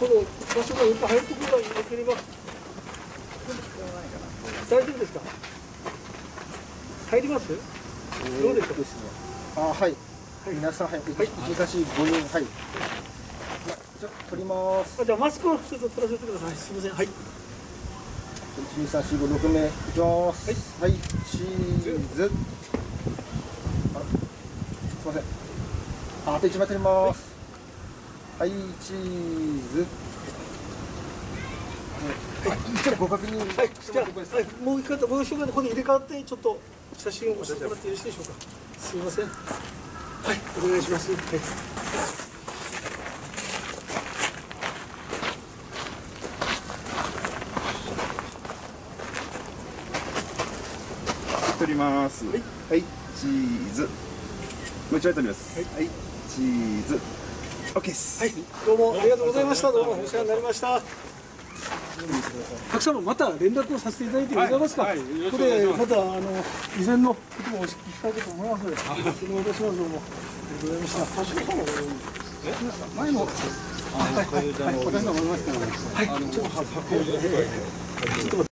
この場所がいっぱい入るところが良ければ大丈夫ですか？入ります？どうでしょう？ですね。あ、はい。皆さん、はい。はい一日五人、はい。じゃあ、取ります。あじゃあマスクをちょっと取らせてくださいすみませんはい一二三四五六名、いきます。はい。チーズ。あ、すみません。あ、あと一枚取ります。はい、チーズ。はい、ちょっとご確認。はい、じゃあ、はい、もう一回、もう一回、ここに入れ替わって、ちょっと写真を押してもらってよろしいでしょうか。すみません。はい、お願いします。はい。取ります。はい、チーズ。もう一枚取ります。はい、チーズ。オッケーです。はい、どうもありがとうございました。どうもお世話になりました。たくさんまた連絡をさせていただいてございますか。はいはいここでまたあの以前のこともお聞きしたいと思いますので、それをいたしますどうもありがとうございました。確かに前の。はい、はい、はい、私の思いましたので。はい、ちょっと、ちょっと待って。